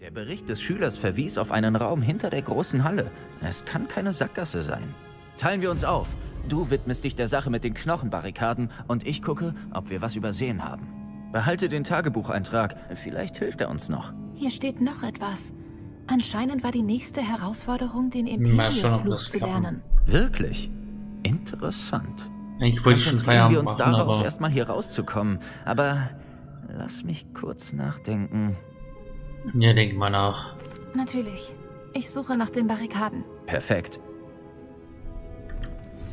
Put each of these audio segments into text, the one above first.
Der Bericht des Schülers verwies auf einen Raum hinter der großen Halle. Es kann keine Sackgasse sein. Teilen wir uns auf. Du widmest dich der Sache mit den Knochenbarrikaden und ich gucke, ob wir was übersehen haben. Behalte den Tagebucheintrag. Vielleicht hilft er uns noch. Hier steht noch etwas. Anscheinend war die nächste Herausforderung, den das zu lernen. Wirklich? Interessant. Eigentlich wollte ich schon Feierabend wir uns machen, darauf, aber erstmal hier rauszukommen. Aber lass mich kurz nachdenken. Ja, denk mal nach. Natürlich. Ich suche nach den Barrikaden. Perfekt.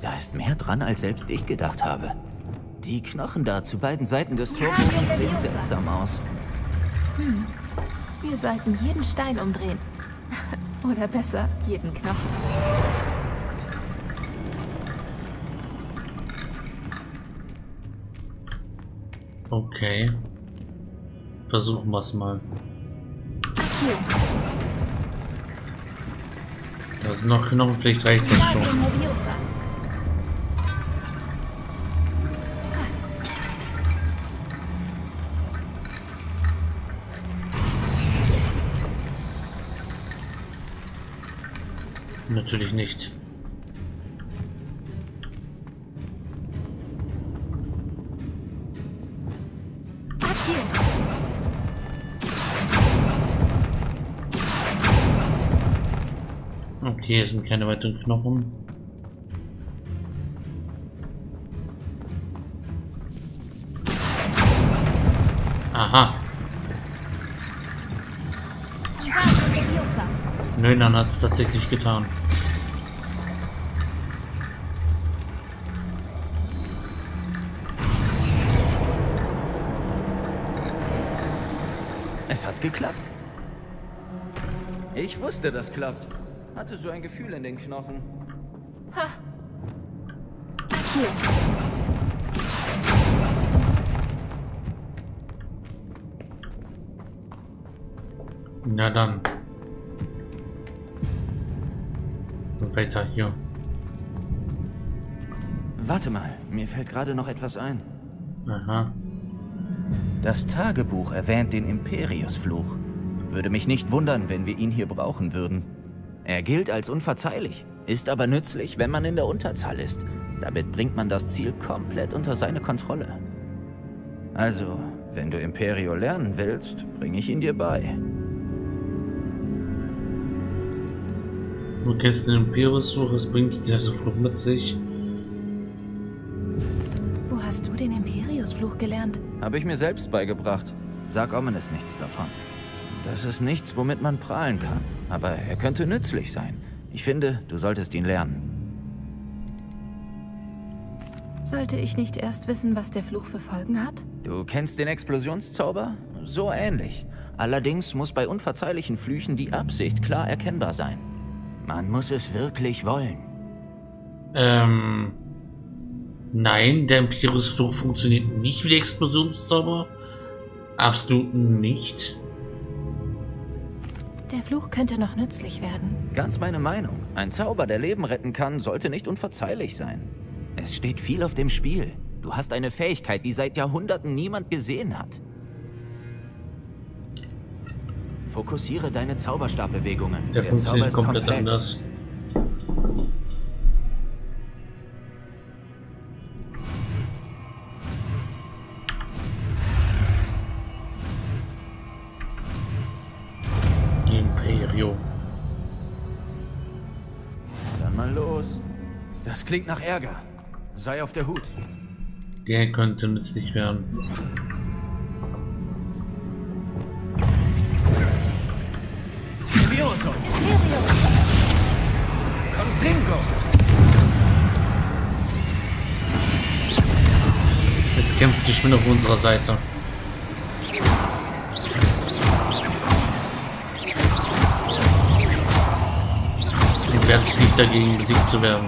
Da ist mehr dran, als selbst ich gedacht habe. Die Knochen da zu beiden Seiten des Turmbodens sehen seltsam aus. Wir sollten jeden Stein umdrehen. Oder besser, jeden Knochen. Okay. Versuchen wir es mal. Hier, Da sind noch Knochen, vielleicht reicht das schon. Natürlich nicht. Okay, hier sind keine weiteren Knochen. Aha. Nönan hat es tatsächlich getan. Es hat geklappt. Ich wusste, das klappt. Hatte so ein Gefühl in den Knochen. Hier, Na dann. Weiter hier. Warte mal, mir fällt gerade noch etwas ein. Aha. Das Tagebuch erwähnt den Imperius-Fluch. Würde mich nicht wundern, wenn wir ihn hier brauchen würden. Er gilt als unverzeihlich, ist aber nützlich, wenn man in der Unterzahl ist. Damit bringt man das Ziel komplett unter seine Kontrolle. Also, wenn du Imperio lernen willst, bringe ich ihn dir bei. Du kennst den Imperius-Fluch, es bringt dieser Fluch mit sich. wo hast du den Imperius-Fluch gelernt? Habe ich mir selbst beigebracht. Sag Omenes nichts davon. Das ist nichts, womit man prahlen kann. Aber er könnte nützlich sein. Ich finde, du solltest ihn lernen. Sollte ich nicht erst wissen, was der Fluch für Folgen hat? Du kennst den Explosionszauber? So ähnlich. Allerdings muss bei unverzeihlichen Flüchen die Absicht klar erkennbar sein. Man muss es wirklich wollen. Ähm. Nein, der Imperius-Fluch funktioniert nicht wie der Explosionszauber. Absolut nicht. Der Fluch könnte noch nützlich werden. Ganz meine Meinung. Ein Zauber, der Leben retten kann, sollte nicht unverzeihlich sein. Es steht viel auf dem Spiel. Du hast eine Fähigkeit, die seit Jahrhunderten niemand gesehen hat. Fokussiere deine Zauberstabbewegungen. Der, funktioniert komplett anders. Imperio. Dann mal los. Das klingt nach Ärger. Sei auf der Hut. Der könnte nützlich werden. Furioso! Confringo! Jetzt kämpft die Spinne auf unserer Seite. Wehrt sich nicht dagegen, besiegt zu werden.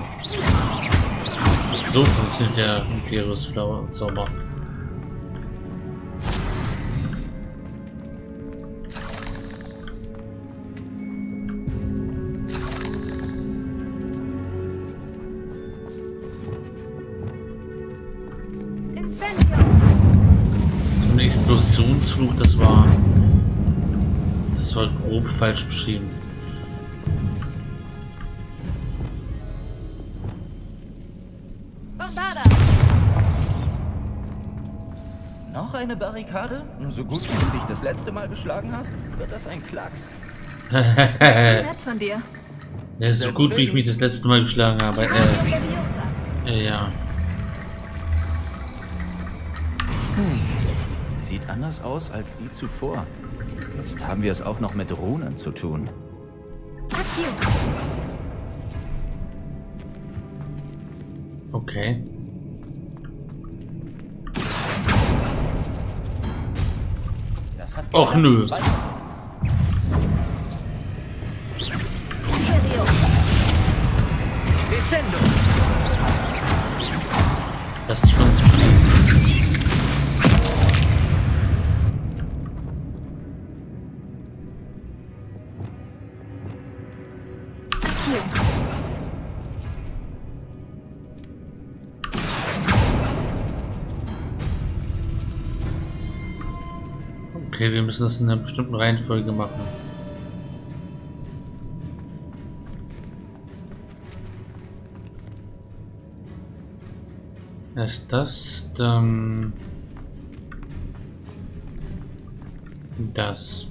So funktioniert der Imperius Flower Zauber. So ein Explosionsflug, das war. Das war grob falsch beschrieben. Eine Barrikade? So gut wie du dich das letzte Mal geschlagen hast, wird das ein Klacks. Das ist nett von dir. Ja, so gut wie ich mich das letzte Mal geschlagen habe. Äh, äh, ja. Sieht anders aus als die zuvor. Jetzt haben wir es auch noch mit Runen zu tun. Okay. Hat Och, nö. Imperio. Descendo! Lass Okay, wir müssen das in einer bestimmten Reihenfolge machen. Erst das, dann das.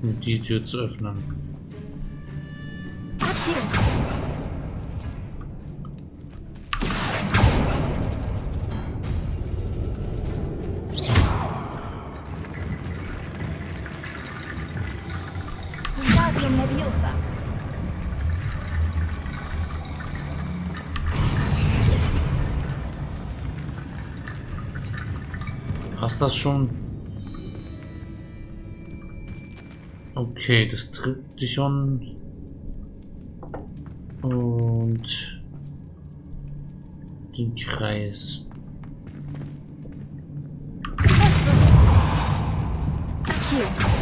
Um die Tür zu öffnen. Passt das schon? Okay, das trifft dich schon. Und den Kreis. Accio.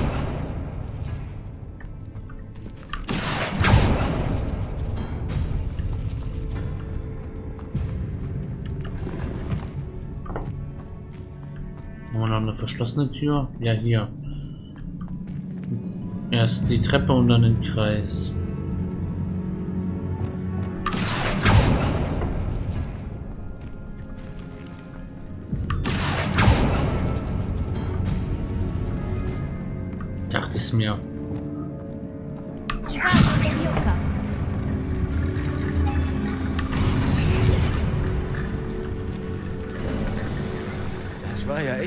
Verschlossene Tür? Ja, hier. Erst die Treppe und dann den Kreis. Dachte es mir.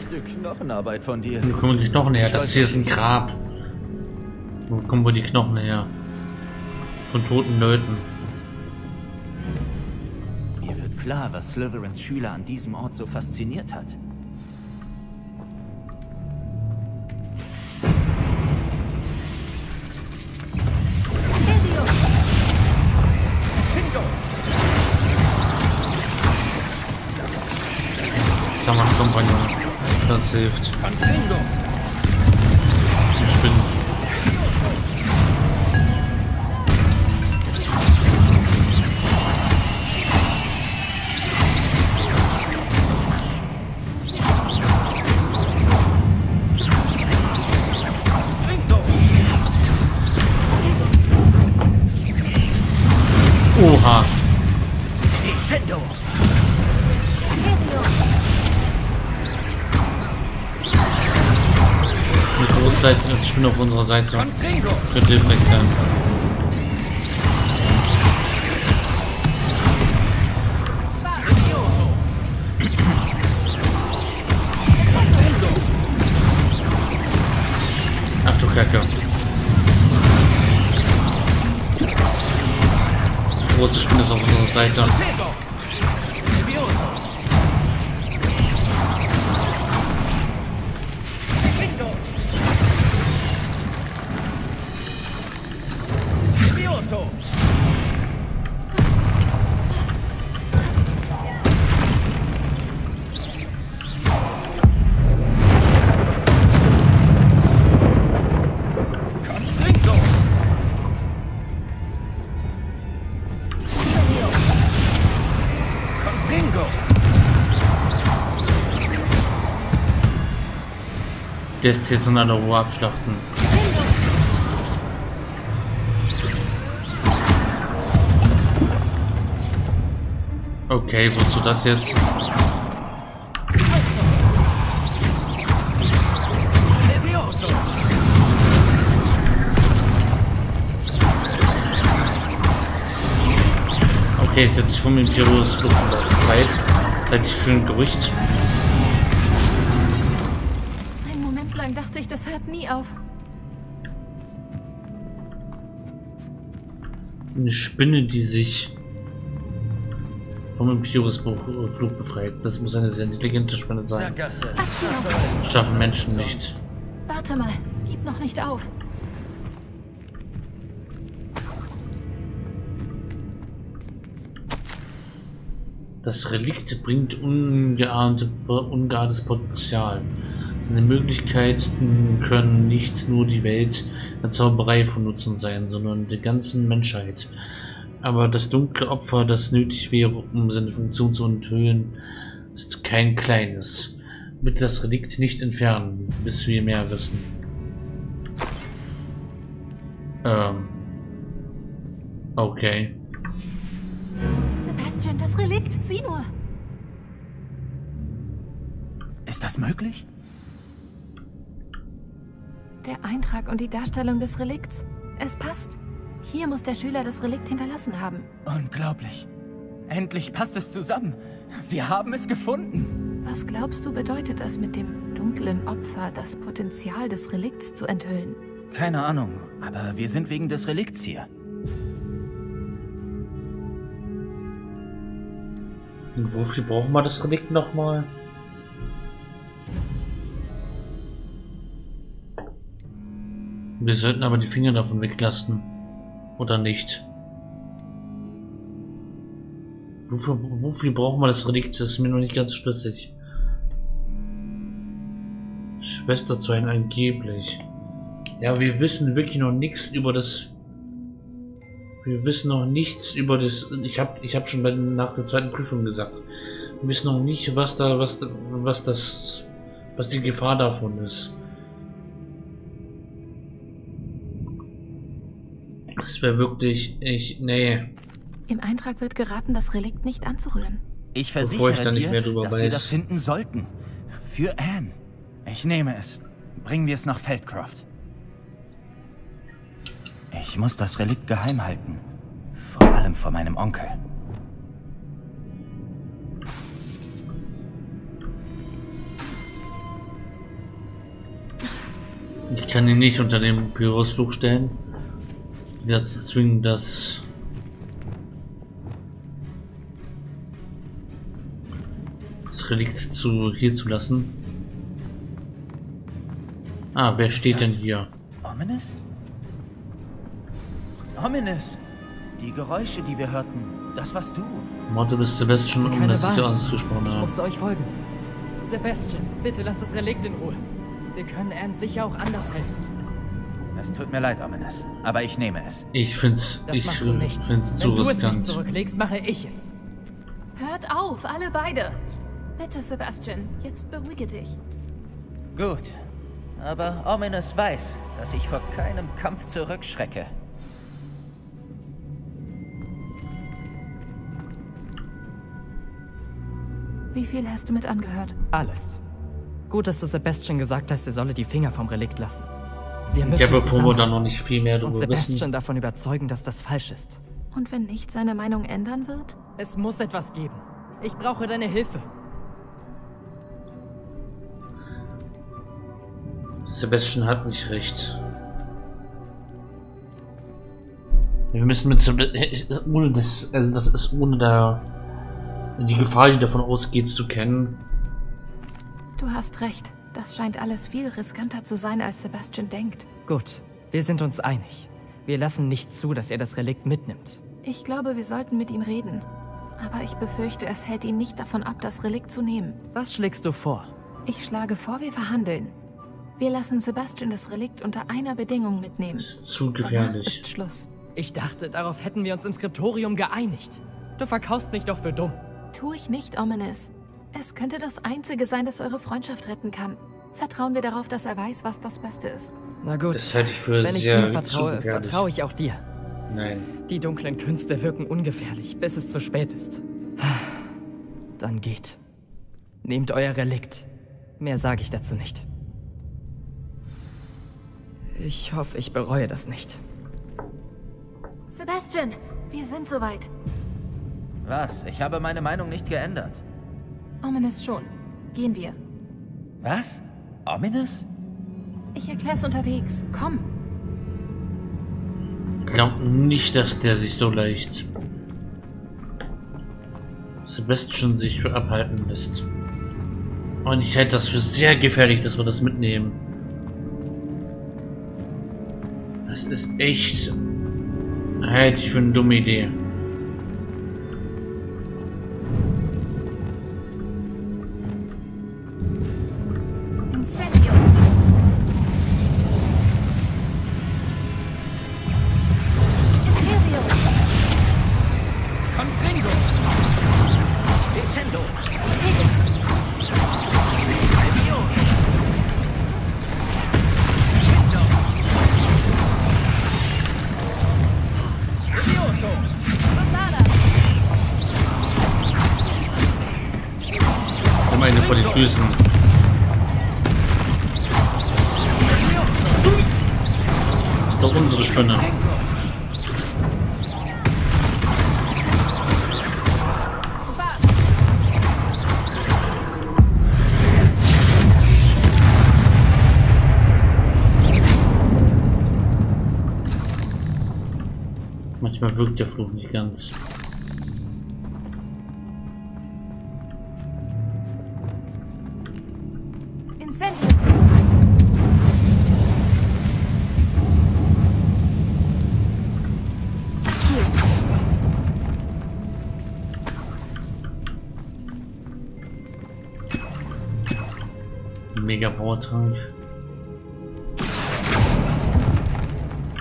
Echte Knochenarbeit von dir. Wo kommen die Knochen her? Das hier ist ein Grab. Wo kommen wohl die Knochen her? Von toten Leuten. Mir wird klar, was Slytherins Schüler an diesem Ort so fasziniert hat. Das hilft. Die Ist schon auf unserer Seite. Könnte hilfreich sein. Ach du Kacke. Große Spinne ist auf unserer Seite. Lässt jetzt in aller Ruhe abschlachten. Okay, wozu das jetzt? Okay, ist jetzt vom Imperius Flucht befreit. Halte ich für ein Gerücht. Eine Spinne, die sich vom Imperius-Flug befreit. Das muss eine sehr intelligente Spinne sein. Schaffen Menschen nicht. Warte mal, gib noch nicht auf. Das Relikt bringt ungeahnte, ungeahntes Potenzial. Seine Möglichkeiten können nicht nur die Welt der Zauberei von Nutzen sein, sondern der ganzen Menschheit. Aber das dunkle Opfer, das nötig wäre, um seine Funktion zu enthüllen, ist kein kleines. Bitte das Relikt nicht entfernen, bis wir mehr wissen. Ähm. Okay. Sebastian, das Relikt, sieh nur. Ist das möglich? Der Eintrag und die Darstellung des Relikts. Es passt. Hier muss der Schüler das Relikt hinterlassen haben. Unglaublich. Endlich passt es zusammen. Wir haben es gefunden. Was glaubst du, bedeutet es mit dem dunklen Opfer, das Potenzial des Relikts zu enthüllen? Keine Ahnung, aber wir sind wegen des Relikts hier. Und wofür brauchen wir das Relikt nochmal? Wir sollten aber die Finger davon weglassen. Oder nicht? Wofür, wofür brauchen wir das Relikt? Das ist mir noch nicht ganz schlüssig. Schwester zu ein angeblich. Ja, wir wissen wirklich noch nichts über das. Wir wissen noch nichts über das. Ich habe ich hab schon bei, nach der zweiten Prüfung gesagt. Wir wissen noch nicht, was da, was, was das, was die Gefahr davon ist. Das wäre wirklich, ich, nee. Im Eintrag wird geraten, das Relikt nicht anzurühren. Ich Bevor versichere ich da nicht dir, mehr drüber dass weiß. wir das finden sollten. Für Anne. Ich nehme es. Bringen wir es nach Feldcroft. Ich muss das Relikt geheim halten. Vor allem vor meinem Onkel. Ich kann ihn nicht unter dem Pyrosflug stellen. Dazu zwingen, das das Relikt zu hier zu lassen. Ah, wer steht denn hier? Ominous? Ominous! Die Geräusche, die wir hörten, das warst du. Morte bis Sebastian Hatte um das ich Wahl. ausgesprochen Ich musste euch folgen. Sebastian, bitte lasst das Relikt in Ruhe. Wir können Anne sicher auch anders helfen. Es tut mir leid, Ominous, aber ich nehme es. Ich find's, Das ich nicht. find's zu Wenn du es nicht riskant. zurücklegst, mache ich es. Hört auf, alle beide. Bitte, Sebastian, jetzt beruhige dich. Gut. Aber Ominous weiß, dass ich vor keinem Kampf zurückschrecke. Wie viel hast du mit angehört? Alles. Gut, dass du Sebastian gesagt hast, er solle die Finger vom Relikt lassen. Wir müssen Ja, bevor wir zusammen da noch nicht viel mehr und darüber Sebastian wissen. davon überzeugen, dass das falsch ist. Und wenn nicht seine Meinung ändern wird? Es muss etwas geben. Ich brauche deine Hilfe. Sebastian hat nicht recht. Wir müssen mit Seb- ohne das, also das ist ohne da die Gefahr, die davon ausgeht, zu kennen. Du hast recht. Das scheint alles viel riskanter zu sein, als Sebastian denkt. Gut, wir sind uns einig. Wir lassen nicht zu, dass er das Relikt mitnimmt. Ich glaube, wir sollten mit ihm reden. Aber ich befürchte, es hält ihn nicht davon ab, das Relikt zu nehmen. Was schlägst du vor? Ich schlage vor, wir verhandeln. Wir lassen Sebastian das Relikt unter einer Bedingung mitnehmen. Ist zu gefährlich. ist Schluss. Ich dachte, darauf hätten wir uns im Skriptorium geeinigt. Du verkaufst mich doch für dumm. Tu ich nicht, Ominous. Es könnte das Einzige sein, das eure Freundschaft retten kann. Vertrauen wir darauf, dass er weiß, was das Beste ist. Na gut. Das halte ich für Wenn ich ihm vertraue, vertraue ich auch dir. Nein. Die dunklen Künste wirken ungefährlich, bis es zu spät ist. Dann geht. Nehmt euer Relikt. Mehr sage ich dazu nicht. Ich hoffe, ich bereue das nicht. Sebastian, wir sind soweit. Was? Ich habe meine Meinung nicht geändert. Ominous schon. Gehen wir. Was? Ominous? Ich erklär's unterwegs. Komm. Glaub nicht, dass der sich so leicht Sebastian sich für abhalten lässt. Und ich halte das für sehr gefährlich, dass wir das mitnehmen. Das ist echt... Halte ich für eine dumme Idee. Wirkt der Fluch nicht ganz. Mega Powertrank.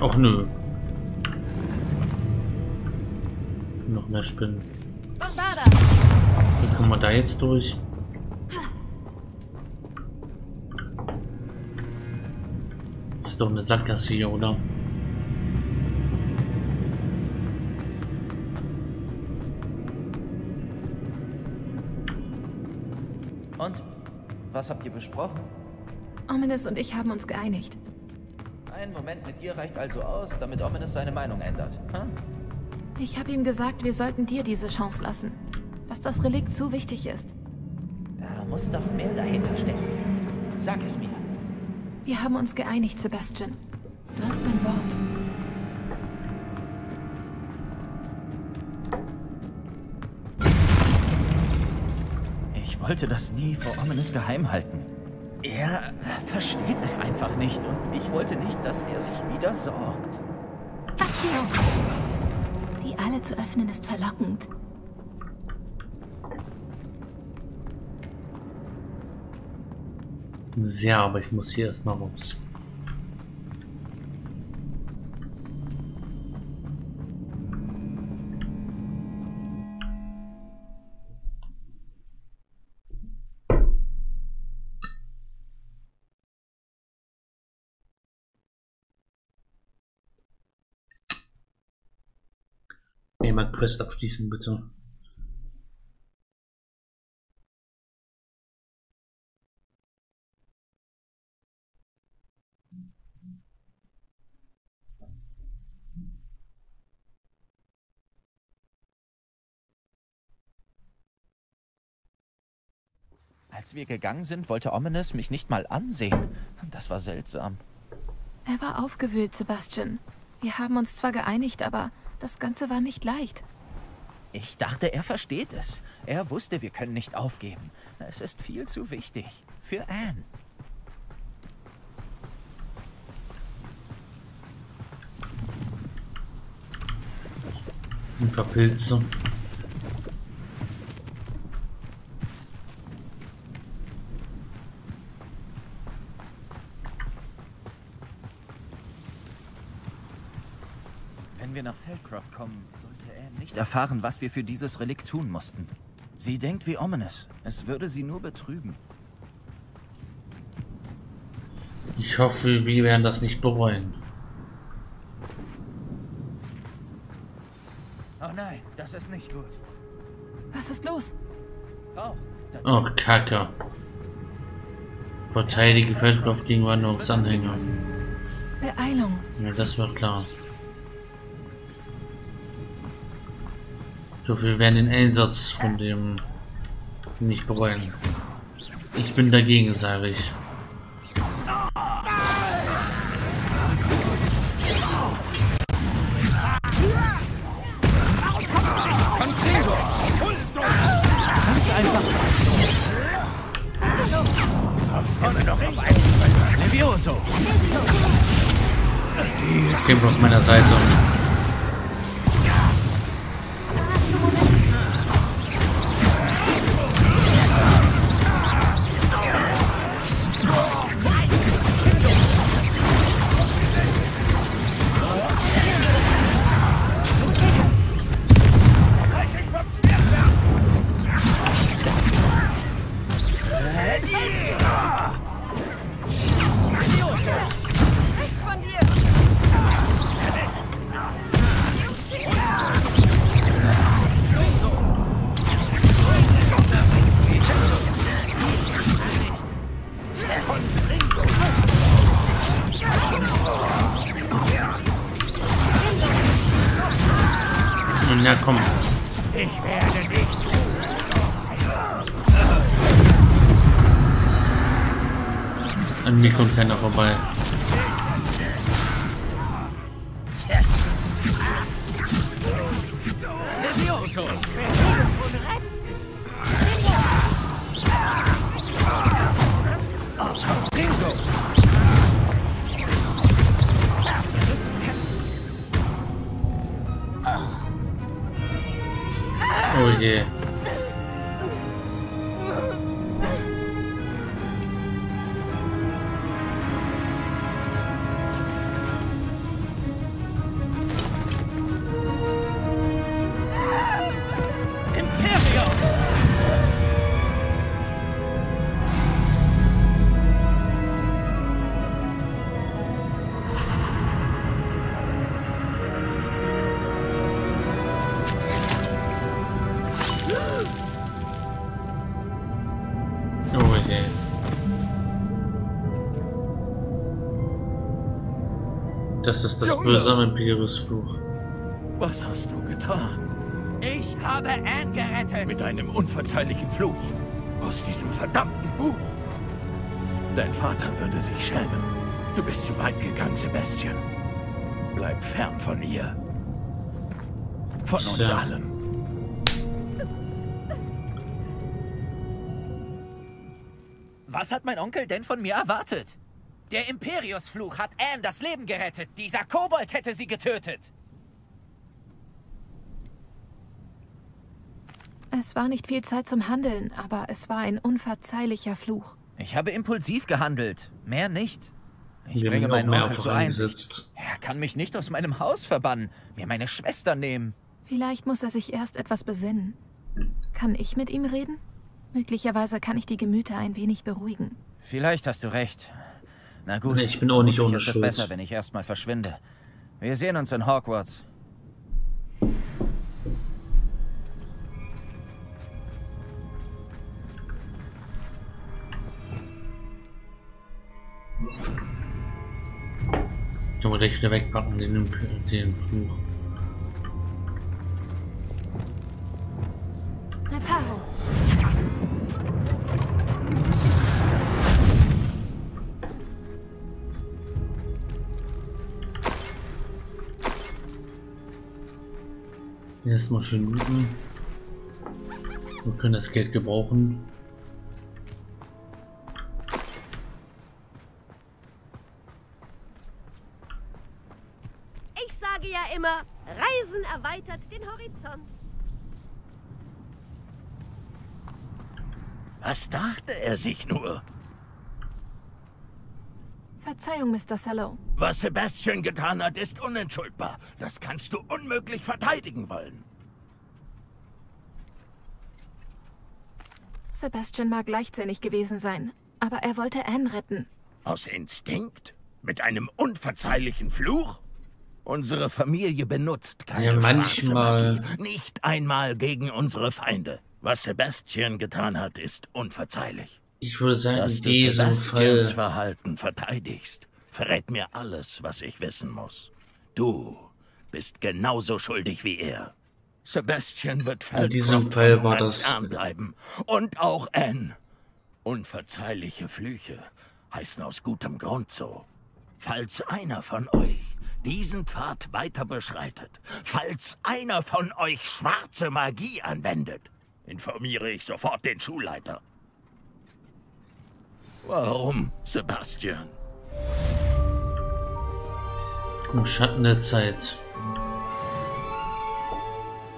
Och nö. Noch mehr Spinnen. Wie kommen wir da jetzt durch? Ist doch eine Sackgasse hier, oder? Und? Was habt ihr besprochen? Ominous und ich haben uns geeinigt. Ein Moment mit dir reicht also aus, damit Ominous seine Meinung ändert. Ha? Ich habe ihm gesagt, wir sollten dir diese Chance lassen. Dass das Relikt zu wichtig ist. Da muss doch mehr dahinter stecken. Sag es mir. Wir haben uns geeinigt, Sebastian. Du hast mein Wort. Ich wollte das nie vor Ominous geheim halten. Er versteht es einfach nicht und ich wollte nicht, dass er sich wieder sorgt. Accio! Die alle zu öffnen ist verlockend. Sehr, aber ich muss hier erstmal raus. Quest abschließen, bitte. Als wir gegangen sind, wollte Ominous mich nicht mal ansehen. Das war seltsam. Er war aufgewühlt, Sebastian. Wir haben uns zwar geeinigt, aber das Ganze war nicht leicht. Ich dachte, er versteht es. Er wusste, wir können nicht aufgeben. Es ist viel zu wichtig. Für Anne. Ein paar Pilze. Nach Feldcroft kommen, sollte er nicht erfahren, was wir für dieses Relikt tun mussten. Sie denkt wie Ominous. Es würde sie nur betrügen. Ich hoffe, wir werden das nicht bereuen. Oh nein, das ist nicht gut. Was ist los? Oh, Oh, Kacke. Verteidige Feldkopf gegen Wanderungsanhänger. Beeilung. Ja, das wird klar. So, wir werden den Einsatz von dem nicht bereuen. Ich bin dagegen, sage ich. Levioso! Kämpfe auf meiner Seite. Das ist das Böse Imperiusfluch. Was hast du getan? Ich habe Anne gerettet! Mit einem unverzeihlichen Fluch. Aus diesem verdammten Buch. Dein Vater würde sich schämen. Du bist zu weit gegangen, Sebastian. Bleib fern von ihr. Von uns Tja. allen. Was hat mein Onkel denn von mir erwartet? Der Imperiusfluch hat Anne das Leben gerettet. Dieser Kobold hätte sie getötet. Es war nicht viel Zeit zum Handeln, aber es war ein unverzeihlicher Fluch. Ich habe impulsiv gehandelt. Mehr nicht. Ich Wir bringe meinen Onkel zu Einsicht. Er kann mich nicht aus meinem Haus verbannen, mir meine Schwester nehmen. Vielleicht muss er sich erst etwas besinnen. Kann ich mit ihm reden? Möglicherweise kann ich die Gemüter ein wenig beruhigen. Vielleicht hast du recht. Na gut. Ich bin auch nicht ohne ist es Schuld. besser, wenn ich erstmal verschwinde. Wir sehen uns in Hogwarts. Können wir gleich wieder wegpacken, den, den Fluch. Erstmal schön looten. Wir können das Geld gebrauchen. Ich sage ja immer, Reisen erweitert den Horizont. Was dachte er sich nur? Verzeihung, Mr. Sallow. Was Sebastian getan hat, ist unentschuldbar. Das kannst du unmöglich verteidigen wollen. Sebastian mag leichtsinnig gewesen sein, aber er wollte Anne retten. Aus Instinkt? Mit einem unverzeihlichen Fluch? Unsere Familie benutzt keine Ja, manchmal. Magie. Nicht einmal gegen unsere Feinde. Was Sebastian getan hat, ist unverzeihlich. Ich würde sagen, Dass du Sebastians Fall. Verhalten verteidigst, verrät mir alles, was ich wissen muss. Du bist genauso schuldig wie er. Sebastian wird In diesem Fall war das- bleiben. Und auch Anne. Unverzeihliche Flüche heißen aus gutem Grund so. Falls einer von euch diesen Pfad weiter beschreitet, falls einer von euch schwarze Magie anwendet, informiere ich sofort den Schulleiter. Warum, Sebastian? Im Schatten der Zeit.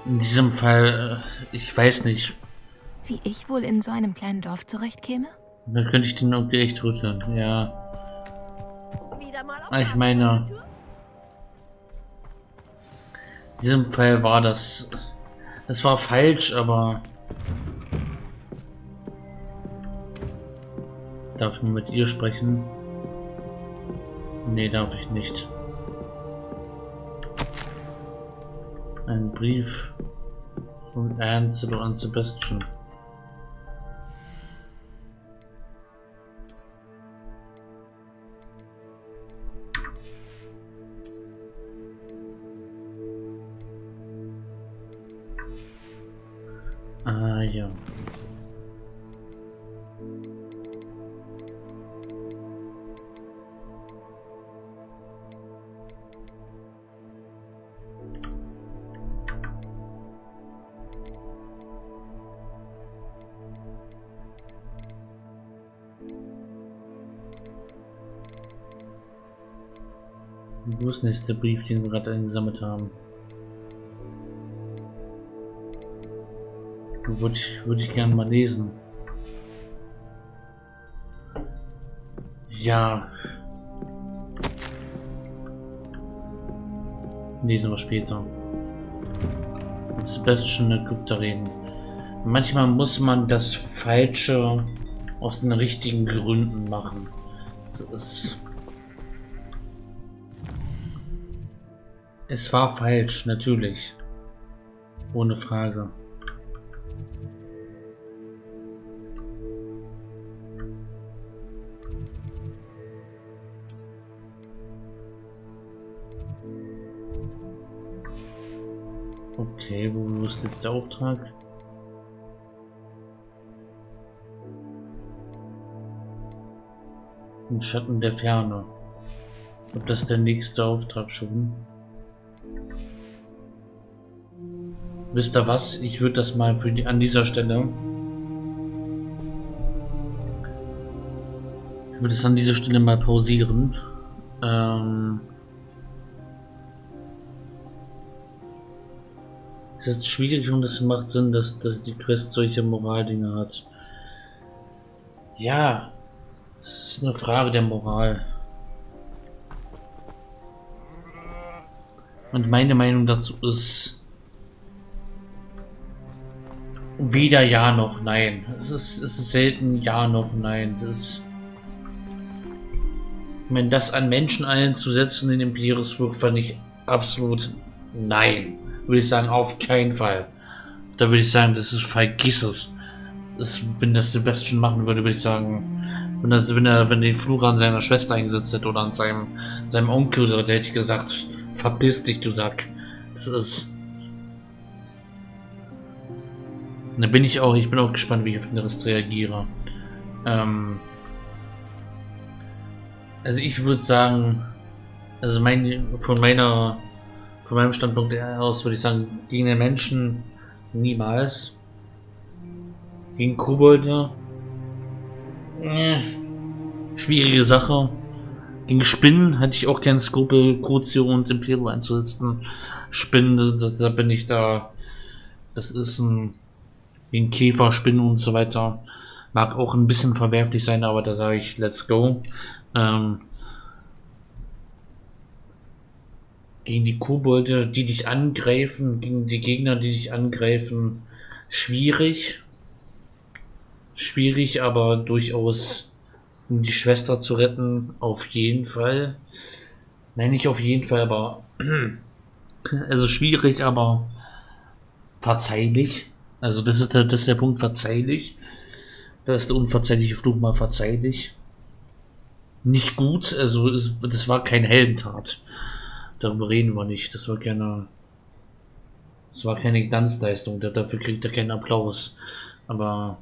In diesem Fall, äh, ich weiß nicht, Wie ich wohl in so einem kleinen Dorf zurechtkäme? da könnte ich den irgendwie echt rütteln. Ja, Ah, ich meine- in diesem Fall war das. Das war falsch, aber. Darf ich mit ihr sprechen? Nee, darf ich nicht. Ein Brief von Ansel an Sebastian. Ah ja. Wo ist denn jetzt der Brief, den wir gerade eingesammelt haben? Würde ich, würde ich gerne mal lesen. Ja. Lesen wir später. Mit Sebastian Ägypter reden. Manchmal muss man das Falsche aus den richtigen Gründen machen. Das ist Es war falsch, natürlich. Ohne Frage. Okay, wo ist jetzt der Auftrag? Im Schatten der Ferne. Ob das der nächste Auftrag schon? Wisst ihr was? Ich würde das mal für die, an dieser Stelle. Ich würde es an dieser Stelle mal pausieren. Ähm, es ist schwierig und es macht Sinn, dass, dass die Quest solche Moraldinge hat. Ja, es ist eine Frage der Moral. Und meine Meinung dazu ist, Weder ja noch nein. Es ist, es ist selten ja noch nein. Das ich meine, das an Menschen einzusetzen in Imperiusflug fand ich absolut nein. Würde ich sagen, auf keinen Fall. Da würde ich sagen, das ist vergiss es. Das, wenn das Sebastian machen würde, würde ich sagen, wenn, das, wenn er wenn den Fluch an seiner Schwester eingesetzt hätte oder an seinem, seinem Onkel, oder der hätte ich gesagt, verpiss dich, du Sack. Das ist. Da bin ich auch, ich bin auch gespannt, wie ich auf den Rest reagiere. Ähm, also ich würde sagen, also mein, von meiner, von meinem Standpunkt aus würde ich sagen, gegen den Menschen niemals. Gegen Kobolde. Äh, schwierige Sache. Gegen Spinnen hatte ich auch keinen Skrupel, Crucio und Imperium einzusetzen. Spinnen, da bin ich da. Das ist ein den Käfer, Spinnen und so weiter. Mag auch ein bisschen verwerflich sein, aber da sage ich, let's go. Ähm, gegen die Kobolde, die dich angreifen, gegen die Gegner, die dich angreifen, schwierig. Schwierig, aber durchaus um die Schwester zu retten. Auf jeden Fall. Nein, nicht auf jeden Fall, aber also schwierig, aber verzeihlich. Also das ist der, das ist der Punkt verzeihlich. Da ist der unverzeihliche Fluch mal verzeihlich. Nicht gut, also das war keine Heldentat. Darüber reden wir nicht. Das war keine. Das war keine Glanzleistung. Dafür kriegt er keinen Applaus. Aber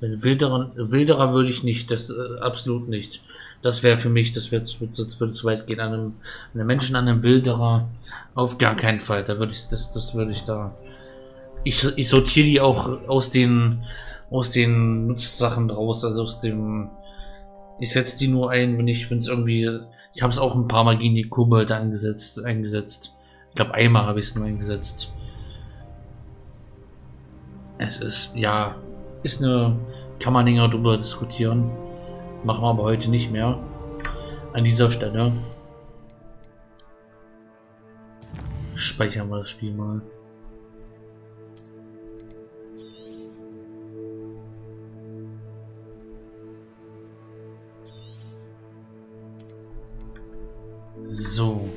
Wilderer, Wilderer würde ich nicht, das äh, absolut nicht. Das wäre für mich, das würde würd zu weit gehen. An einem, einem Menschen, an einem Wilderer, auf gar keinen Fall. Da würde ich, das, das würde ich da. Ich, ich sortiere die auch aus den, aus den Nutzsachen raus, also aus dem. Ich setze die nur ein, wenn ich, wenn es irgendwie. Ich habe es auch ein paar Mal gegen die Kobold angesetzt, eingesetzt. Ich glaube, einmal habe ich es nur eingesetzt. Es ist, ja, ist eine, kann man länger drüber diskutieren. Machen wir aber heute nicht mehr. An dieser Stelle. Speichern wir das Spiel mal. So.